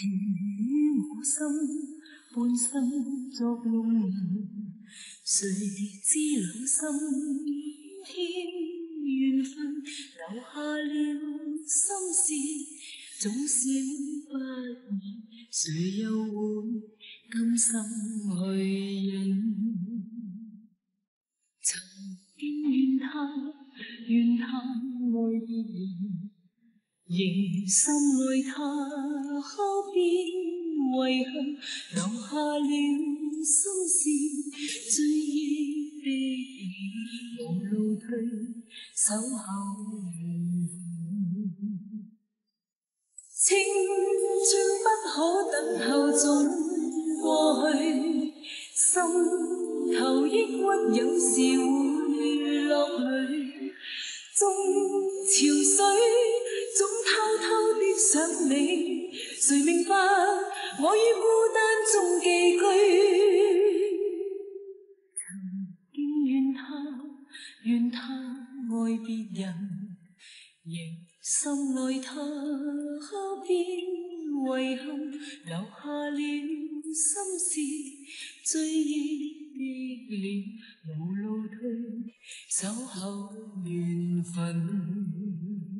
情于我心，半生作弄人，谁知两心添缘分，留下了心事，总少不言，谁又会甘心去忍？曾经怨他，怨他爱别人。仍心爱他，可变遗憾，留下了心事，追忆的你，无路退，守候缘分。青春不可等候，总过去，心头抑郁有时会落泪。中潮水，总偷偷的想你，谁明白我于孤单中寄居？曾经怨他，怨他爱别人，仍深爱他，可变遗憾，留下了心事，追忆的脸，无路退。守候缘分。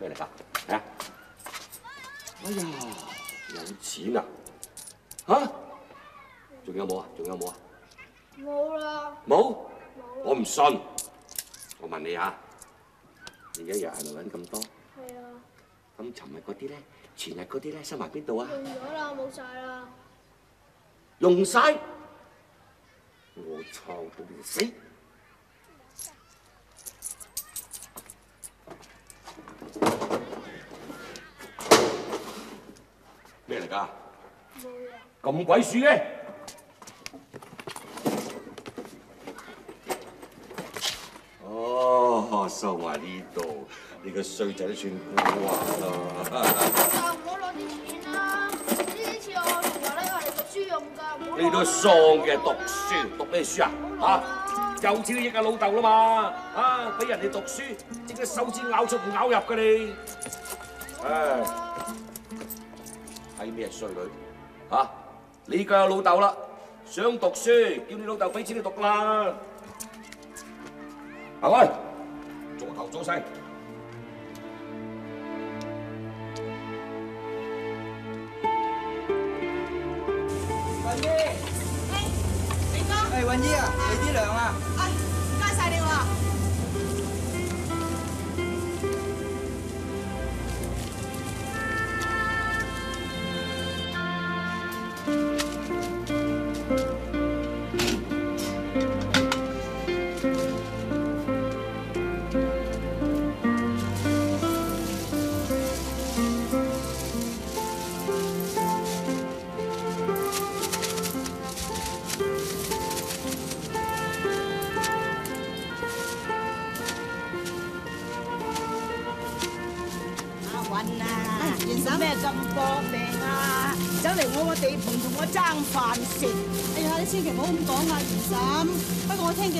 咩嚟㗎？咩嚟？啊？哎呀，有錢啊！吓？仲有冇啊？仲有冇啊？冇啦。冇？我唔信。我問你啊，你一日係咪揾咁多？係啊，咁尋日嗰啲咧，前日嗰啲咧，收埋邊度啊？用咗啦，冇晒啦。用晒？我操到你死！咩嚟㗎？冇。咁鬼鼠嘅？哦，收埋呢度，你個衰仔都算古惑啦。就唔好攞啲錢啦，呢啲錢我同學咧係嚟讀書用㗎，唔好攞啦你都喪嘅讀書，讀咩書啊？嚇，有錢都益下老豆啦嘛！啊，俾人哋讀書，整隻手指咬出唔咬入㗎你。唉，係咩衰女？嚇，你夠有老豆啦，想讀書，叫你老豆俾錢你讀啦。行開，做頭做勢。雲姨，明哥，係雲姨啊，俾啲糧啊！哎，唔該晒你喎。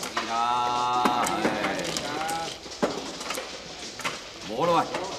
きらー。もろわき。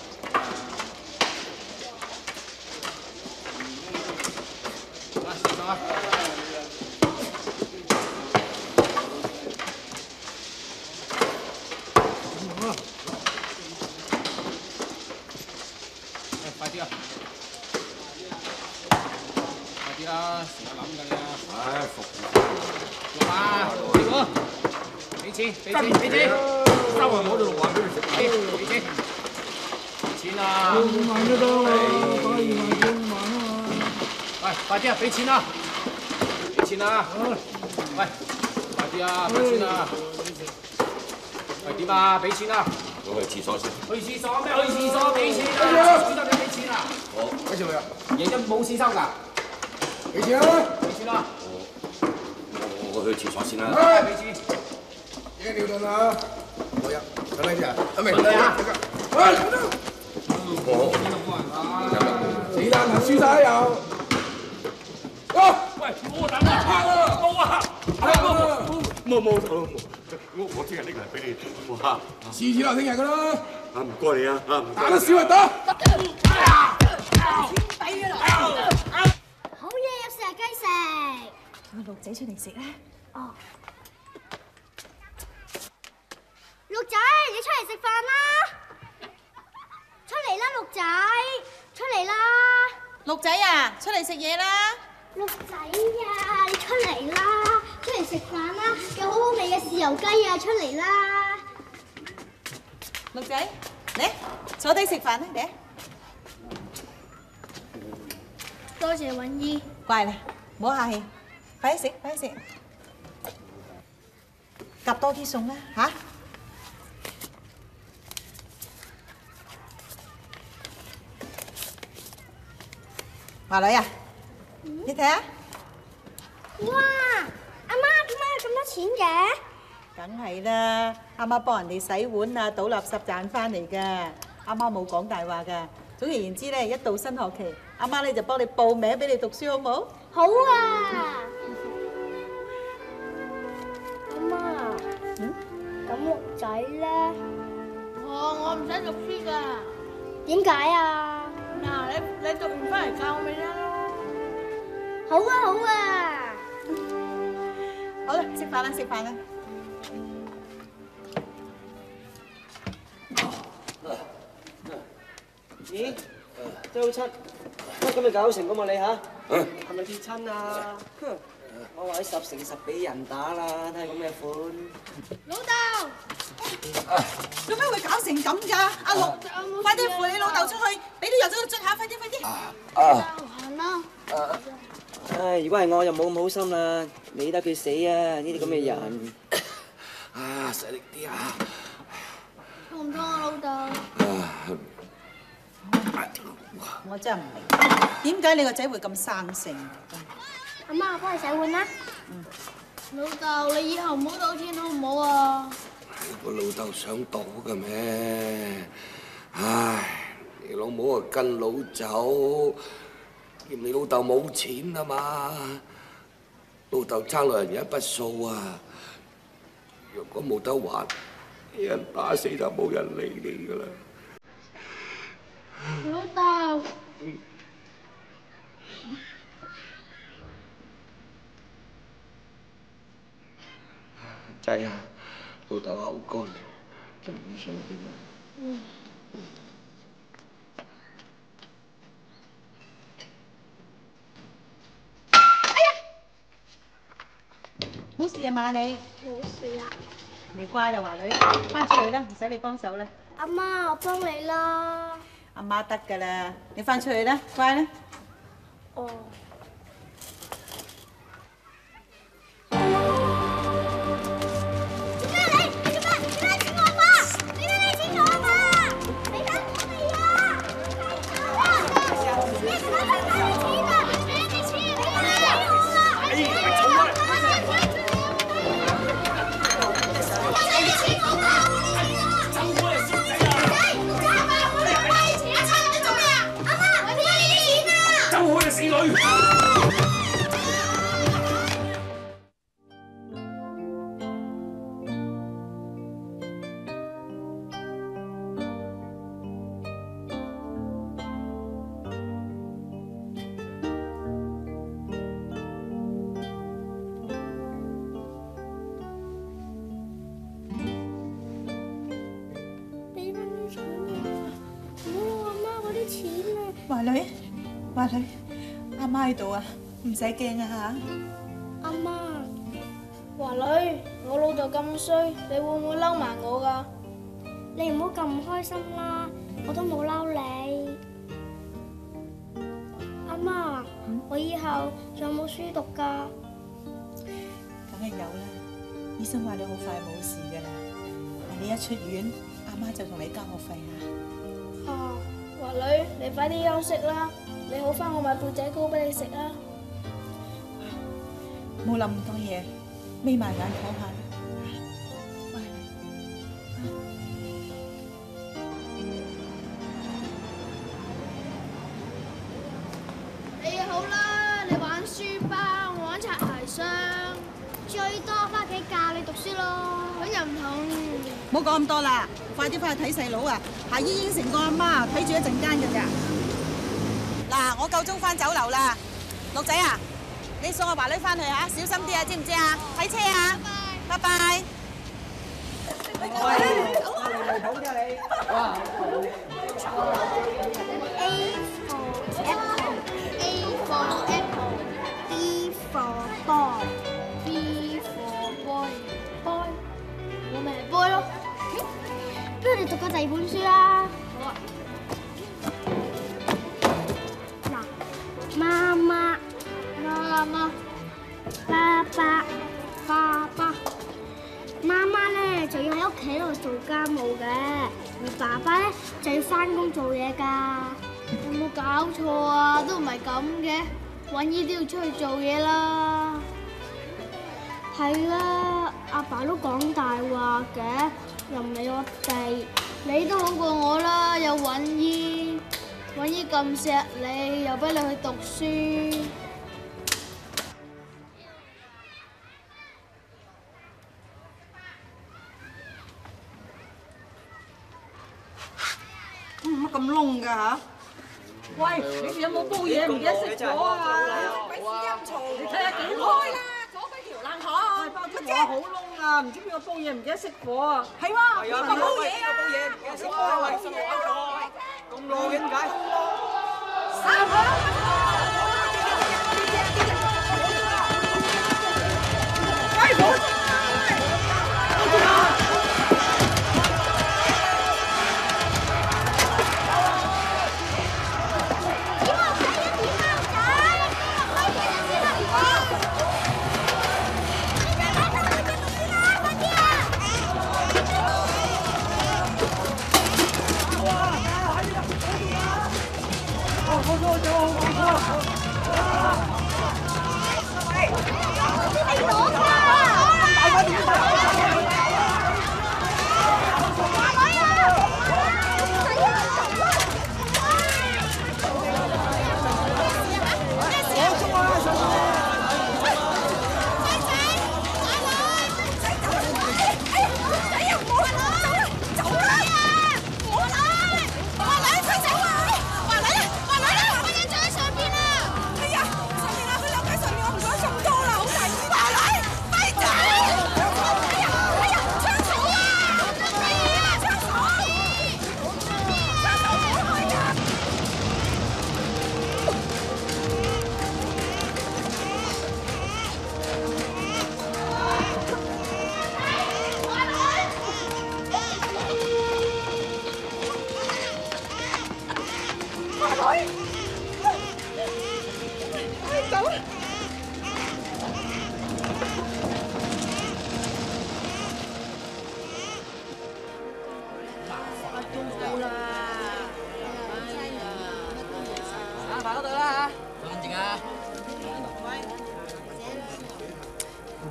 快啲啊！俾錢啦！俾錢啦！喂，快啲啊！俾錢啊！喂，點啊？俾錢啊！我去廁所先。去廁所咩？去廁所俾錢啊！廁所俾錢啊！好，幾錢嚟啊？贏咗冇錢收㗎，幾錢啊？俾錢啦！我我去廁所先啦。唉，俾錢！幾尿遁啊？我有，等你啲啊，阿明，順利啊喂，我子彈頭輸晒又。啊！喂，我等啊，冇啊，冇冇冇，我我聽日拎嚟俾你。哇！次次都係聽日噶啦，啊，唔該你啊，啊。打得少就打。好嘢，有蛇雞食。我鹿仔出嚟食咧。哦。六仔，你出嚟食飯啦！出嚟啦，六仔，出嚟啦！六仔啊，出嚟食嘢啦！六仔呀，你出嚟啦！出嚟食飯啦！有好好味嘅豉油雞啊，出嚟啦！六仔，嚟坐低食飯啦，嚟。多謝允姨。乖啦，唔好客氣，快啲食，快啲食。夾多啲餸啦，嚇！華女啊，你睇下，哇！阿媽點解有咁多錢嘅？梗係啦，阿媽幫人哋洗碗啊、倒垃圾賺翻嚟㗎。阿媽冇講大話㗎。總而言之咧，一到新學期，阿媽咧就幫你報名俾你讀書，好冇？好啊！阿媽，嗯，咁鹿仔咧？我我唔使讀書㗎，點解啊？嗱你你讀完翻嚟教我咪得咯。好啊好啊！好啦，食飯啦，食飯啦。咦，周七，乜今日搞成咁啊你吓？係咪跌親啊？我話你十成十俾人打啦，睇下咁嘅款。老豆，做咩會搞成咁㗎？阿六，快啲扶你老豆出去，俾啲藥劑佢捽下，快啲快啲！啊！行啦。唉，如果係我就冇咁好心啦，理得佢死啊！呢啲咁嘅人。啊，使力啲啊！痛唔痛啊，老豆？啊，我真係唔明，點解你個仔會咁生性？阿媽，我幫你洗碗啦。老豆，你以後唔好賭錢好唔好啊？個老豆想賭嘅咩？唉，你老母啊跟老走，嫌你老豆冇錢啊嘛。老豆爭落人一筆數啊，若果冇得還，俾人打死就冇人理你噶啦。老豆，仔啊，老豆口乾，真唔想點啊！冇事啊嘛你？冇事啊。你乖啦，華女，翻出去啦，唔使你幫手啦。阿媽，我幫你啦。阿媽得㗎啦，你翻出去啦，乖啦。哦。華女，華女，阿媽喺度啊，唔使驚啊阿媽，華女，我老豆咁衰，你會唔會嬲埋我㗎？你唔好咁唔開心啦，我都冇嬲你。阿媽，我以後仲有冇書讀㗎？梗係有啦。醫生話你好快冇事噶啦，你一出院，阿媽就同你交學費啦。啊，華女，你快啲休息啦，你好翻我買缽仔糕俾你食啦！冇諗咁多嘢，眯埋眼唞下啦。你好啦，你玩書包，我玩擦鞋箱，最多翻屋企教你讀書咯。咁又唔同。唔好講咁多啦，快啲翻去睇細佬啊！夏姨應承過阿媽睇住一陣間㗎咋。嗱，我夠鐘翻酒樓啦，六仔啊，你送我華女翻去啊，小心啲啊，知唔知啊？睇車啊，拜拜。A for 揾姨都要出去做嘢啦。係啦，阿爸都講大話嘅，又唔理我哋。你都好過我啦，有揾姨，揾姨咁錫你，又俾你去讀書。乜咁窿㗎嚇？喂，你哋有冇煲嘢唔記得熄火啊？鬼死陰嘈！你睇下幾開啦，左邊條冷河。包啲火好窿啊，唔知邊個煲嘢唔記得熄火啊？係喎，邊個煲嘢啊？煲嘢唔記得熄火，喂，熄火咁耐嘅點解？三喂，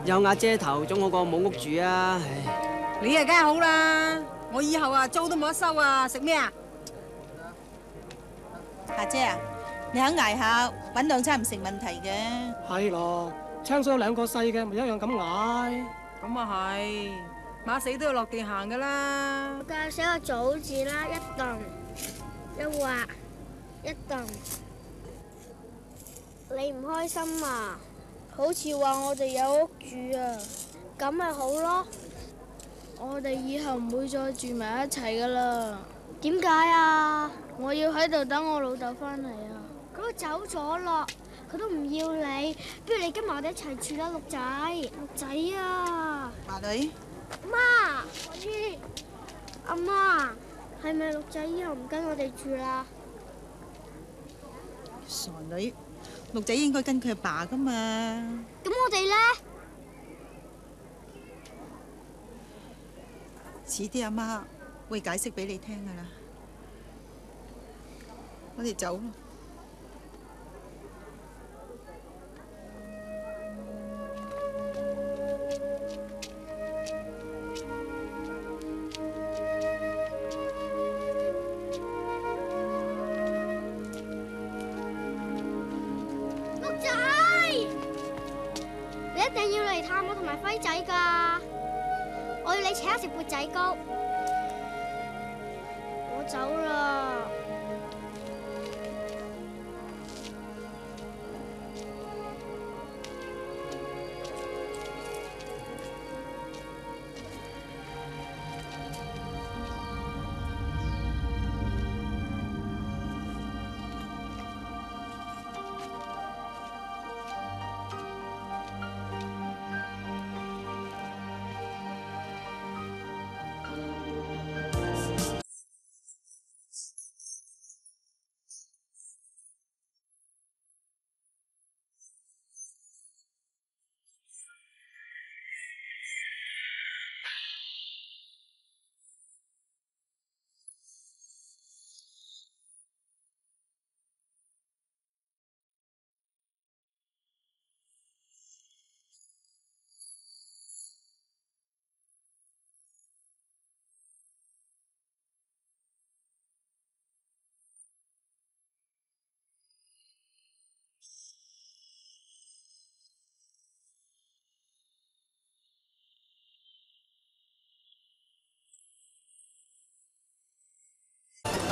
有瓦遮頭總好過冇屋住啊！唉，你啊，梗係好啦！我以後啊，租都冇得收啊！食咩啊？夏姐啊，你肯捱下，揾兩餐唔成問題嘅。係咯，槍水有兩個細嘅，咪一樣咁捱。咁啊係，馬死都要落地行噶啦。我教寫個早字啦，一棟一畫一棟。你唔開心啊？好似話我哋有屋住啊，咁咪好咯。我哋以後唔會再住埋一齊噶啦。點解啊？我要喺度等我老豆翻嚟啊！佢走咗咯，佢都唔要你，不如你跟埋我哋一齊住啦，六仔。六仔啊！麻女，媽，姨，阿媽，係咪六仔以後唔跟我哋住啦？傻女，六仔應該跟佢阿爸噶嘛。咁我哋咧？遲啲阿媽會解釋俾你聽噶啦。我哋走啦。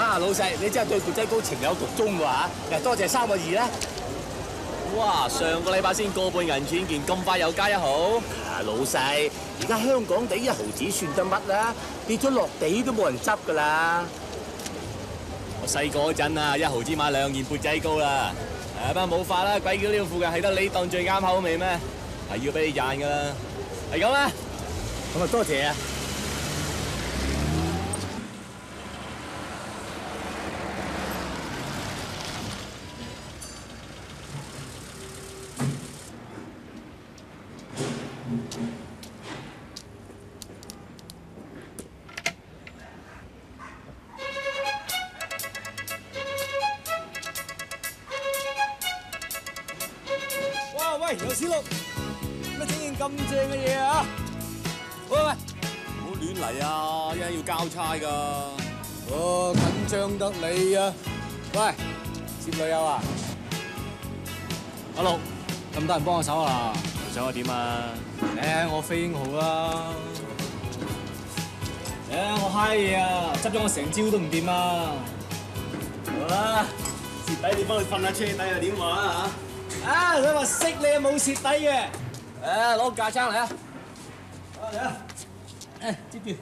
啊，老細，你真係對缽仔糕情有獨鍾喎嚇！誒，多謝三個二啦。哇！上個禮拜先個半銀錢件，咁快又加一毫。啊，老細，而家香港地一毫子算得乜啦？跌咗落地都冇人執噶啦。我細個嗰陣啊，一毫子買兩件缽仔糕啦。誒，不過冇法啦，鬼叫呢個附近係得你當最啱口味咩？係要俾你賺噶啦，係咁啦。咁啊，多謝啊！喂，有小六，乜整件咁正嘅嘢啊？喂喂，唔好亂嚟啊！一陣要交差噶。哦，緊張得你啊！喂，接女友啊？阿六，咁多人幫我手啊？想我點啊？誒，我飛英豪啦！誒，我嗨嘢啊！執咗我成朝都唔掂啊！好啦，蝕底你幫佢瞓下車底又點話啊？啊，佢话识你啊冇蚀底嘅。誒，攞架撑嚟啊！嚟啊！诶，接住。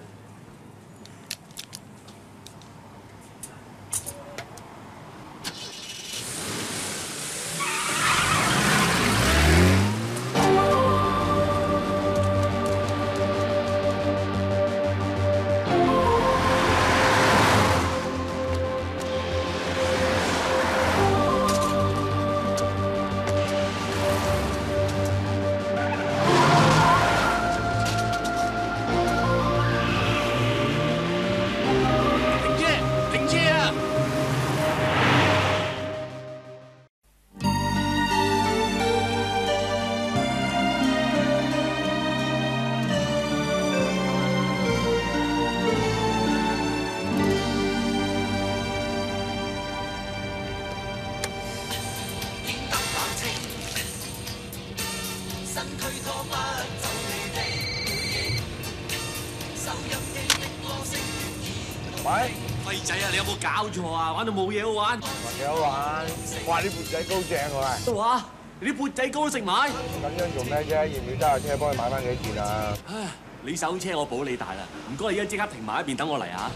搞錯啊？玩到冇嘢好玩。朋友玩，哇！啲缽仔糕正喎，哇！你啲缽仔糕都食埋。咁樣做咩啫？要唔要揸架車幫你買翻幾件啊？唉，你手車我保你大啦，唔該，你而家即刻停埋一邊等我嚟啊！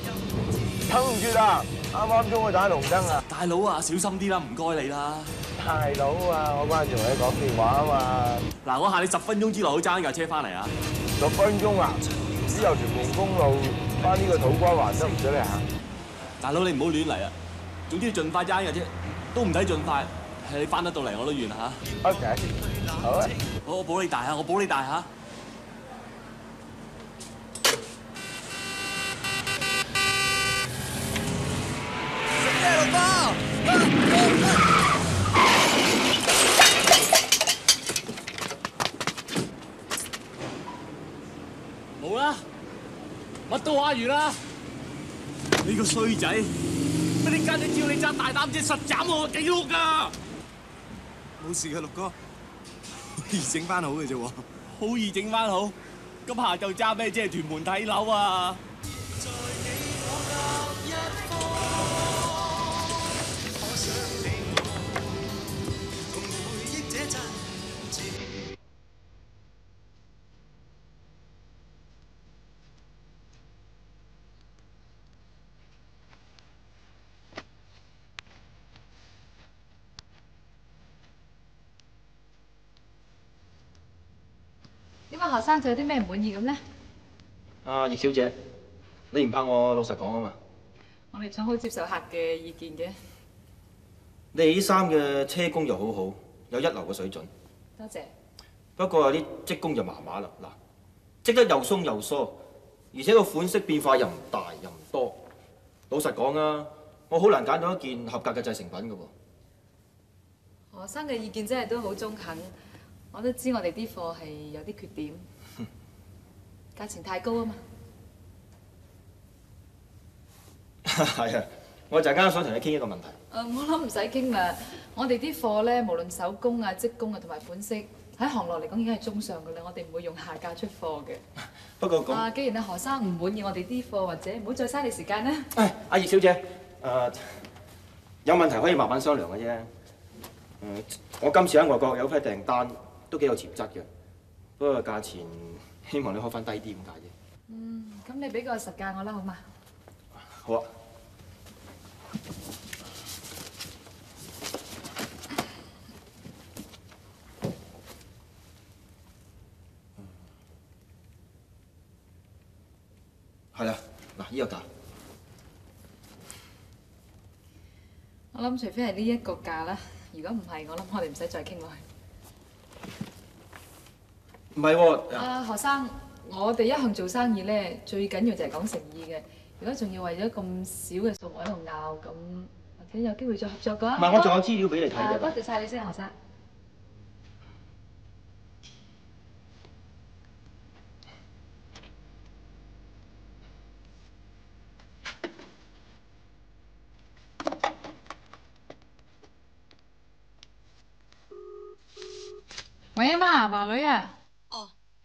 等唔住啦，啱啱中去打紅燈啊！大佬啊，小心啲啦，唔該你啦。大佬啊，我關住同你講電話啊嘛。嗱，我限你十分鐘之內好揸架車翻嚟啊！十分鐘啊，只有屯門公路翻呢個土瓜灣得唔得你行？大佬你唔好亂嚟啊！總之你盡快揸嘅啫，都唔使盡快，係你翻得到嚟我都願嚇。OK，好啊。我我保你大嚇，我保你大嚇。冇啦，乜都話完啦。你個衰仔，乜你家姐叫你揸大膽車，實斬我幾碌㗎！冇事嘅，六哥，易整翻好嘅啫喎。好易整翻好，咁下晝揸咩車屯門睇樓啊？學生仲有啲咩唔滿意咁咧？啊，葉小姐，你唔怕我老實講啊嘛？我哋想好接受客嘅意見嘅，你哋啲衫嘅車工又好好，有一流嘅水準。多謝。不過有啲織工就麻麻啦，嗱，織得又鬆又疏，而且個款式變化又唔大又唔多。老實講啊，我好難揀到一件合格嘅製成品㗎喎。學生嘅意見真係都好中肯，我都知我哋啲貨係有啲缺點，價錢太高啊嘛。係啊，我就係啱想同你傾一個問題。誒、我諗唔使傾啦，我哋啲貨咧，無論手工啊、織工啊同埋款式，喺行內嚟講已經係中上嘅啦，我哋唔會用下價出貨嘅。不過咁，啊，既然你何生唔滿意我哋啲貨，或者唔好再嘥你時間啦。誒，阿葉小姐，誒、有問題可以慢慢商量嘅啫。誒、我今次喺外國有批訂單，都幾有潛質嘅。不過價錢希望你開翻低啲咁解啫。嗯，咁你俾個實價我啦，好嘛？好啊。係啦，嗱，呢個價。我諗除非係呢一個價啦，如果唔係，我諗我哋唔使再傾落去。唔係喎，啊，學生，我哋一向做生意咧，最緊要就係講誠意嘅。如果仲要為咗咁少嘅數目喺度拗，咁或者有機會再合作嘅話，唔係我仲有資料俾你睇嘅啊多謝晒你先，何生。喂，阿媽，華女啊，哦，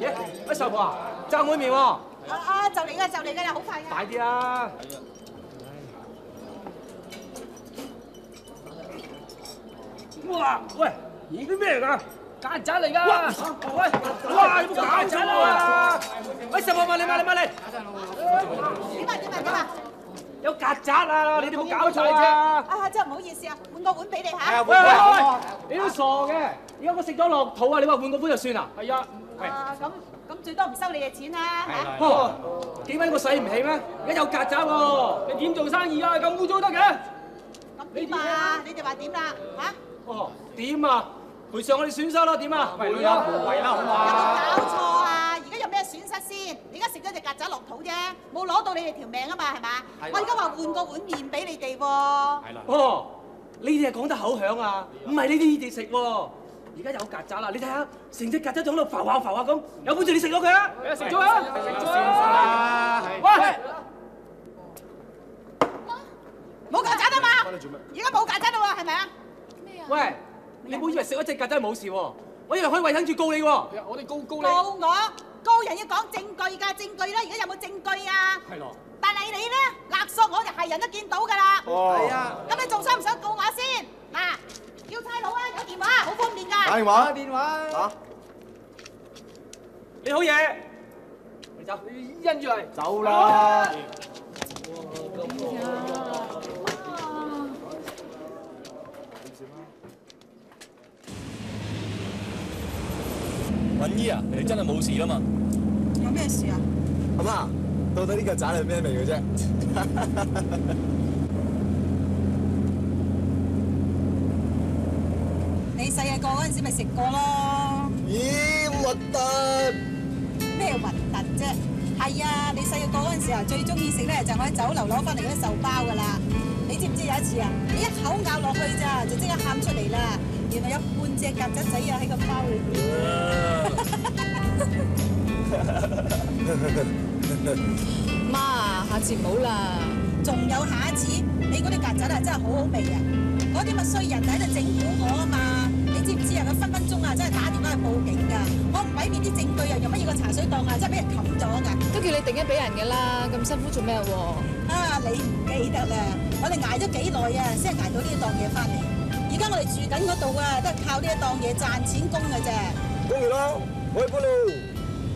咦？喂，壽婆啊，爭碗麵喎，啊啊，就嚟㗎，就嚟㗎啦，好快㗎。快啲啦！哇！喂，咦啲咩嚟㗎？曱甴嚟㗎！喂，哇！有冇搞錯啊？喂，壽婆，慢嚟慢嚟慢嚟！點啊點啊點啊！有曱甴啊！你哋冇搞錯啊！啊，真係唔好意思啊，換個碗俾你嚇。喂喂喂，你都傻嘅！而家我食咗落肚啊！你話換個碗就算啦？係啊，啊咁咁最多唔收你嘅錢啦嚇。哦，幾蚊我使唔起咩？而家有曱甴喎，你點做生意啊？咁污糟得嘅？咁點啊？你哋話點啦嚇？哦，點啊？賠償我哋損失啦，點啊？賠啦，無謂啦，好嘛？搞錯啊！而家有咩損失先？你而家食咗隻曱甴落肚啫，冇攞到你哋條命啊嘛，係嘛？我而家話換個碗面俾你哋喎。係啦。哦，你哋係講得口響啊，唔係你哋哋食喎。而家有曱甴啦，你睇下，成隻曱甴仲喺度浮下浮下咁，有本事你食咗佢啊！食咗啊！食咗啊！喂！冇曱甴啊嘛！而家冇曱甴啦喎，係咪啊？咩啊喂，你唔好以為食咗隻曱甴冇事喎，我以為可以衞生署告你喎。我哋告告告我，告人要講證據㗎，證據啦！而家有冇證據啊？係咯。但係你咧勒索我就係人都見到㗎啦。哦係啊。咁你仲想唔想告我先？嗱，叫差佬啊，有電話，好方便㗎。打電話電話。嚇！你好嘢，你走，你因住嚟。走啦！允姨啊，你真係冇事啦嘛？有咩事啊？阿媽，到底呢個盞係咩味嘅啫？你細個嗰陣時咪食過咯。咦，核突！咩核突啫？係啊，你細個嗰陣時啊，最中意食咧就係我喺酒樓攞翻嚟嗰啲壽包㗎啦。你知唔知有一次啊，你一口咬落去咋，就即刻喊出嚟啦。原來有半隻曱甴仔啊喺個包裏邊。媽，下次唔好啦。仲有下一次，你嗰啲曱甴啊真係好好味啊！嗰啲咪衰人喺度整蠱我啊嘛！你知唔知啊？佢分分鐘啊真係打電話去報警㗎！我唔毀滅啲證據啊，用乜嘢個茶水檔啊，真係俾人冚咗㗎！都叫你定咗俾人㗎啦，咁辛苦做咩喎？啊！你唔記得啦，我哋捱咗幾耐啊，先係捱到呢一檔嘢翻嚟。而家我哋住緊嗰度啊，都係靠呢一檔嘢賺錢供㗎啫。公完啦，我去搬咯。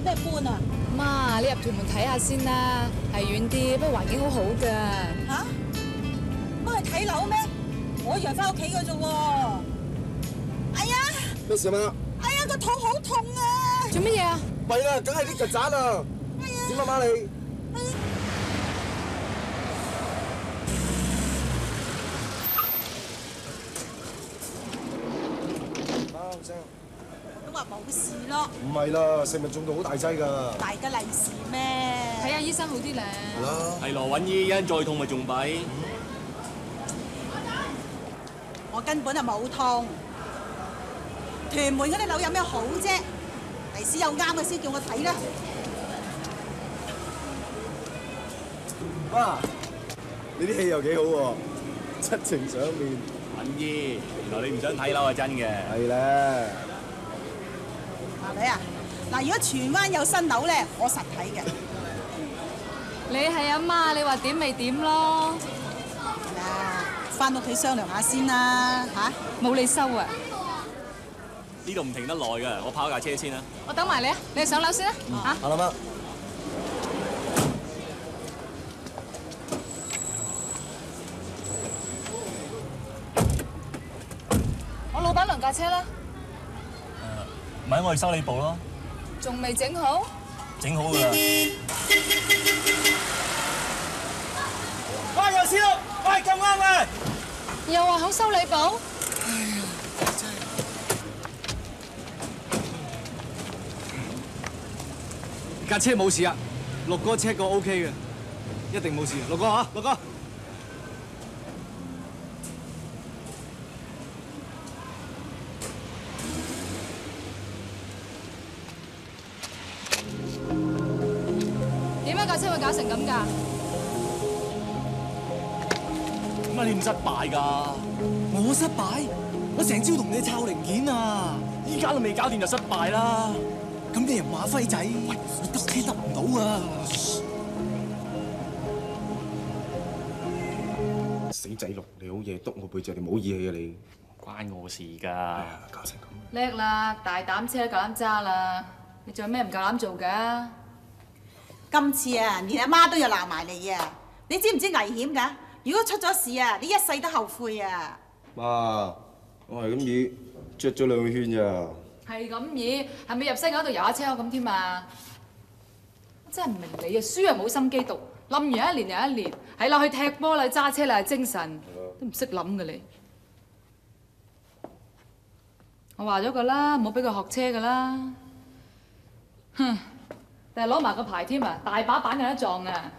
咩搬啊？媽，你入屯門睇下先啦，係遠啲，不過環境好好㗎。嚇？幫佢睇樓咩？我以為翻屋企嘅啫喎。咩事啊？哎呀，個肚好痛啊！做乜嘢啊？弊啦，梗係啲曱甴啊！點啊，媽你？都話冇事咯，唔係啦，食物中毒好大劑㗎。大吉利是咩？睇下醫生好啲咧。係啦。係咯，允姨一陣再痛咪仲弊。我根本就冇痛。屯門嗰啲樓有咩好啫？第時有啱嘅先叫我睇啦。哇，你啲戲又幾好喎，七情上面。敏姨，原來你唔想睇樓係真嘅。係咧。係咪啊？嗱，如果荃灣有新樓咧，我實睇嘅。你係阿媽，你話點咪點咯。嗱，翻屋企商量下先啦，嚇。冇你收啊！呢度唔停得耐㗎，我跑架車先啦。我等埋你啊，你上樓先啦。嚇。好啦，媽。我老闆娘架車啦，咪我去修理部咯，仲未整好。整好㗎啦。喂，有喂，咁啱啊！又話好修理部。架車冇事啊，六哥 check 過 OK 嘅，一定冇事。六哥啊，六哥。點解架車會搞成咁㗎？點解你唔失敗㗎？我失敗？我成朝同你抄零件啊！依家都未搞掂就失敗啦！咁你又馬輝仔，喂，你得車得唔到啊！死仔龍，你好嘢，督我背脊，你冇義氣啊你！關我事㗎。搞成咁。叻啦，大膽車夠膽揸啦！你仲有咩唔夠膽做㗎？今次啊，連阿媽都要鬧埋你啊！你知唔知危險㗎？如果出咗事啊，你一世都後悔啊！媽，我係咁意着咗兩圈咋。係咁意，係咪入西嗰度遊下車咁添啊？我真係唔明你啊，書又冇心機讀，冧完一年又一年，係啦去踢波啦，揸車啦，精神都唔識諗嘅你。我話咗噶啦，唔好俾佢學車噶啦。哼，但係攞埋個牌添啊，大把板有得撞啊！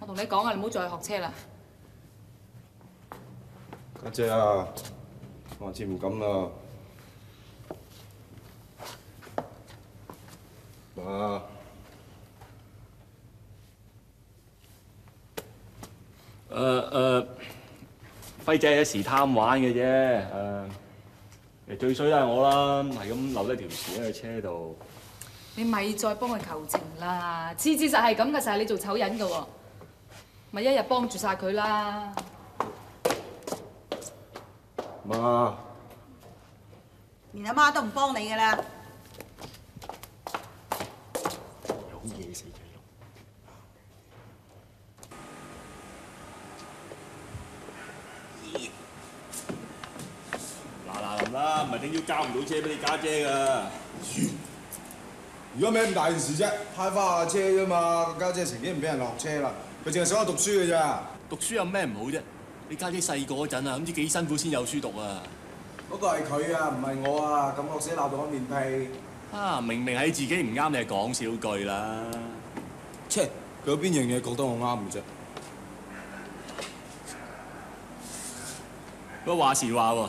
我同你講啊，你唔好再學車啦。家姐啊，我下次唔敢啦。媽，誒誒，輝仔一時貪玩嘅啫，誒、最衰都係我啦，係咁留低條匙喺個車度。你咪再幫佢求情啦，次次就係咁嘅，就係你做醜人嘅喎，咪一日幫住晒佢啦。媽，連阿媽都唔幫你嘅啦！有嘢死仔嗱嗱臨啦，唔係點要交唔到車俾你家姐噶。如果咩咁大件事啫，揩花下車啫嘛。個家姐成日唔俾人落車啦，佢淨係想我讀書嘅咋。讀書有咩唔好啫？你家姐細個嗰陣啊，唔知幾辛苦先有書讀啊！嗰個係佢啊，唔係我啊，咁惡死鬧到我面屁。啊，明明係自己唔啱，你係講少句啦。切，佢有邊樣嘢覺得我啱嘅啫？不過話時話喎，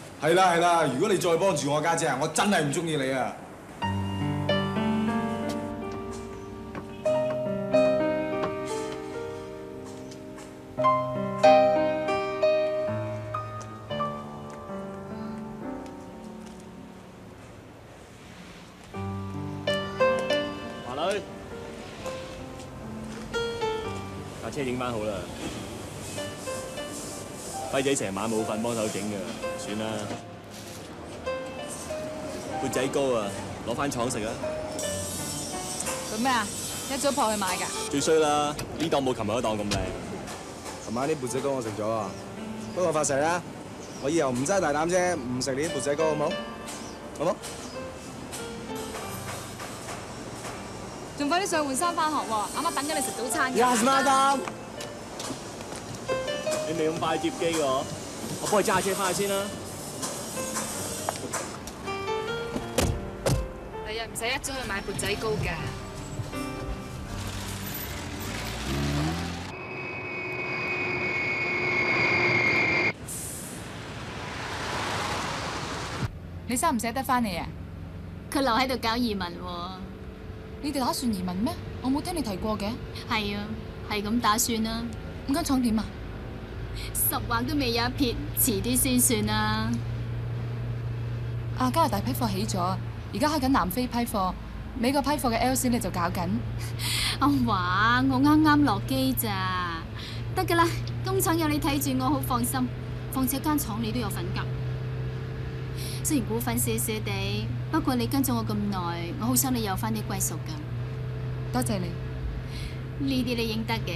係啦係啦，如果你再幫住我家姐啊，我真係唔中意你啊！華女，架車影翻好啦。輝仔成晚冇瞓，幫手整㗎，算啦。缽仔糕啊，攞翻廠食啊！做咩啊？一早撲去買㗎？最衰啦，呢檔冇琴日嗰檔咁靚。琴晚啲缽仔糕我食咗啊，不過發誓啦，我以後唔齋大膽啫，唔食你啲缽仔糕好冇？好冇？仲快啲上換衫翻學喎！啱啱等緊你食早餐㗎。Yes, madam。你未咁快接機喎，我幫你揸車翻去先啦。第日唔使一早去買缽仔糕㗎。你捨唔捨得翻嚟啊？佢留喺度搞移民喎。你哋打算移民咩？我冇聽你提過嘅。係啊，係咁打算啦。咁間廠點啊？十劃都未有一撇，遲啲先算啦。啊，加拿大批貨起咗，而家開緊南非批貨，美國批貨嘅 LC 你就搞緊。阿華，我啱啱落機咋，得㗎啦。工廠有你睇住，我好放心。況且間廠你都有份㗎。雖然股份少少地，不過你跟咗我咁耐，我好想你有翻啲歸屬感。多謝你。呢啲你應得嘅，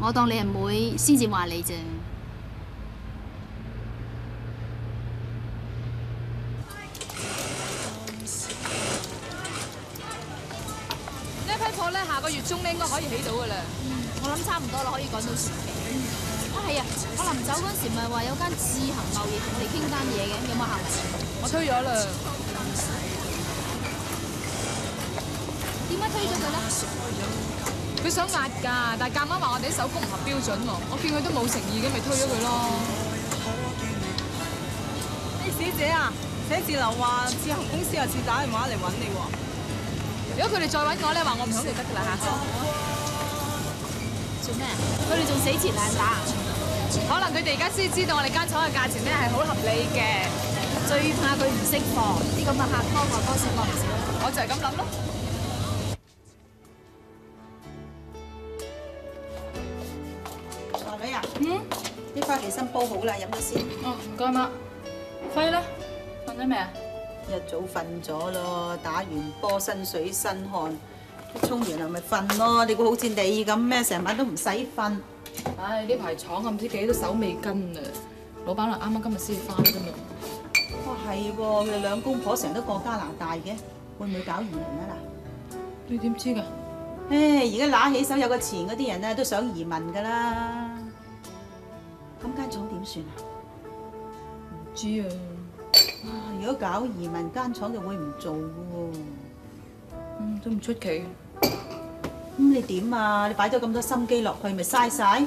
我當你係妹先至話你啫。呢批貨咧，下個月中咧應該可以起到噶啦。我諗差唔多啦，可以趕到時期。係啊，我臨走嗰時咪話有間自行貿易同我哋傾單嘢嘅，有冇下文？我推咗啦。點解推咗佢咧？佢想壓價，但係夾硬話我哋啲手工唔合標準喎。我見佢都冇誠意嘅，咪推咗佢咯。誒小姐啊，寫字樓話智行公司有次打電話嚟揾你喎。如果佢哋再揾我咧，話我唔響就得㗎啦嚇。做咩？佢哋仲死纏爛打？可能佢哋而家先知道我哋間廠嘅價錢咧係好合理嘅。最怕佢唔識貨，啲咁嘅客多我多少我唔少。我就係咁諗咯。啲花旗參煲好啦，飲咗先。哦，唔該媽。輝咧，瞓咗未啊？一早瞓咗咯，打完波身水身汗，沖完涼咪瞓咯。你估好似你咁咩？成晚都唔使瞓。唉，呢排廠啊，唔知幾多手尾跟啊。老闆娘啱啱今日先翻啫嘛。哇，係喎，佢哋兩公婆成日都過加拿大嘅，會唔會搞移民啊嗱？你點知㗎？唉，而家揦起手有個錢嗰啲人咧，都想移民㗎啦。咁間廠點算啊？唔知啊。啊，如果搞移民，間廠就會唔做噶喎。嗯，都唔出奇。咁你點啊？你擺咗咁多心機落去，咪嘥晒？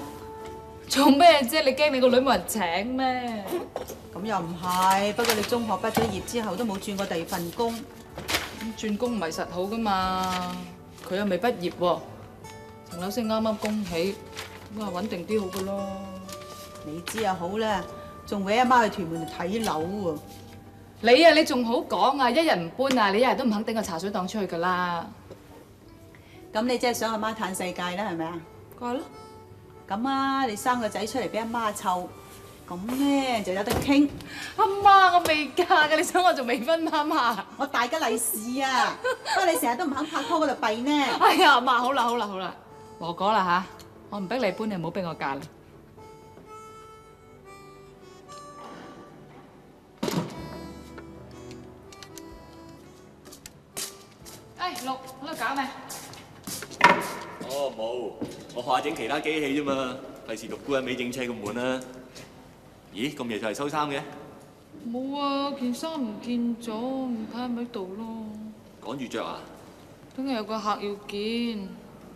做咩啫？你驚你個女冇人請咩？咁又唔係，不過你中學畢咗業之後都冇轉過第二份工。咁轉工唔係實好噶嘛？佢又未畢業喎，層樓先啱啱恭喜，咁啊穩定啲好噶咯。你知又好啦，仲搲阿媽去屯門度睇樓喎。你啊，你仲好講啊！一日唔搬啊，你一日都唔肯頂個茶水檔出去噶啦。咁你真係想阿媽嘆世界啦，係咪啊？梗係咯。咁啊，你生個仔出嚟俾阿媽湊，咁咧就有得傾。阿媽，我未嫁噶，你想我做未婚媽媽？我大吉利是啊！不過你成日都唔肯拍拖嗰度弊呢。哎呀，阿媽，好啦好啦好啦，和果啦吓，我唔逼你搬，你唔好逼我嫁啦。哎，六喺度搞咩？哦，冇，我學下整其他機器啫嘛，費事獨孤一味整車咁悶啦。咦，咁夜就嚟收衫嘅？冇啊，件衫唔見咗，唔睇喺度咯。趕住着啊？聽日有個客要見。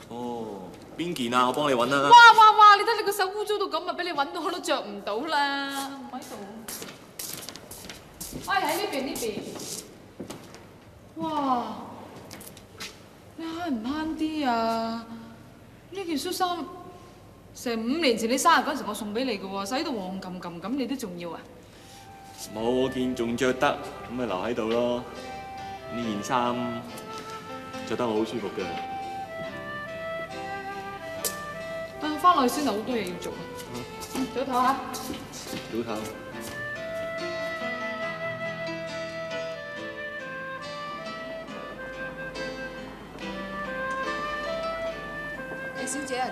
哦，邊件啊？我幫你揾啦。哇哇哇！你睇你個手污糟到咁啊，俾你揾到我都着唔到啦，唔喺度。哎，喺呢邊呢邊。哇！你慳唔慳啲啊？呢件恤衫成五年前你生日嗰陣時我送俾你嘅喎，洗到黃冚冚咁，你都仲要啊？冇，我見仲着得，咁咪留喺度咯。呢件衫着得我好舒服嘅。啊，翻落去先有好多嘢要做啊！早唞下。早唞。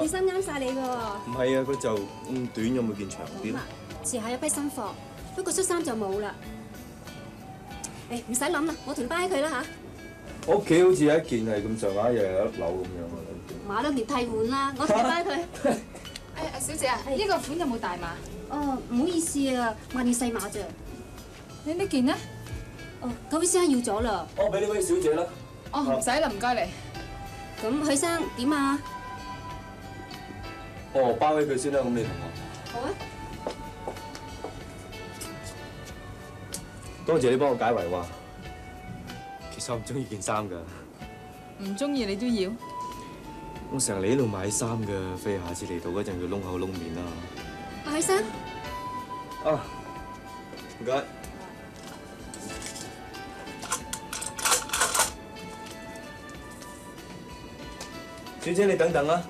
件衫啱晒你喎。唔係啊，佢就咁短，有冇件長啲？遲下有批新貨，不過恤衫就冇啦。誒，唔使諗啦，我同你包佢啦嚇。我屋企好似有一件係咁上下，又有一樓咁樣啊。買兩件替換啦，我同你包佢。誒誒，小姐啊，呢個款有冇大碼？哦，唔好意思啊，買件細碼咋。你呢件呢？哦，嗰位先生要咗啦。我俾呢位小姐啦。哦，唔使啦，唔該你。咁許生點啊？哦，包起佢先啦，咁你同我。好啊。多謝你幫我解圍話。其實我唔中意件衫㗎，唔中意你都要。我成日嚟呢度買衫㗎，非下次嚟到嗰陣要窿口窿面啦。阿許生。啊，唔該。小姐，你等等啊！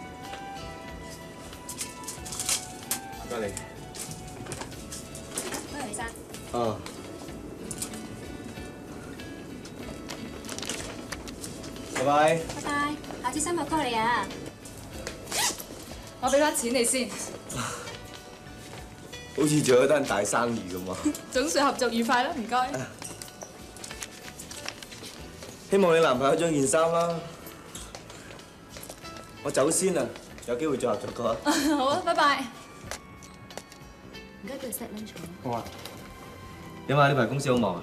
該你。多謝李生。哦。拜拜。拜拜，下次新日 call 你啊。我俾翻錢你先，好似做咗單大生意咁啊！總算合作愉快啦，唔該。希望你男朋友中意件衫啦。我走先啦，有機會再合作過啊！好啊，拜拜。唔該，叫 set lunch 好啊。點啊？呢排公司好忙啊？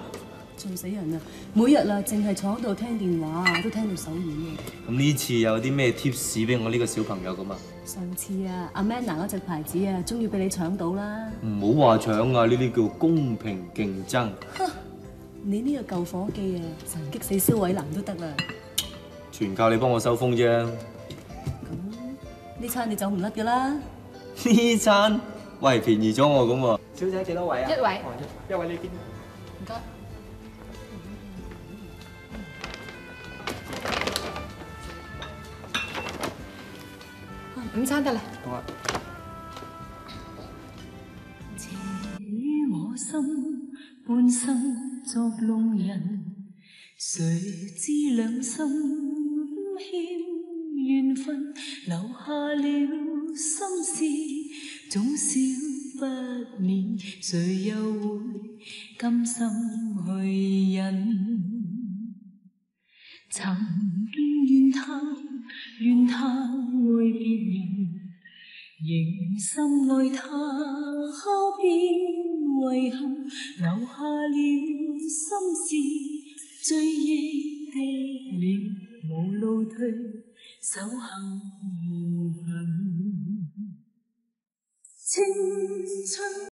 嘈死人啊！每日啊，淨係坐喺度聽電話，都聽到手軟啊！咁呢次有啲咩 tips 俾我呢個小朋友咁啊？上次啊，阿 Manna 嗰隻牌子啊，終於俾你搶到啦！唔好話搶啊！呢啲叫公平競爭。你呢個舊伙計啊，神擊死蕭偉林都得啦！全靠你幫我收風啫。咁呢餐你走唔甩噶啦！呢餐喂便宜咗我咁喎。小姐幾多位啊？一位哦一一位呢邊。唔該。午餐得啦。好啊。情於我心，半生作弄人，誰知兩心欠緣分，留下了心事，总少不免，誰又會甘心去忍？曾经怨他，怨他愛別人。仍深爱他，可變遺憾，留下了心事，追忆的了无路退，手行無痕。青春。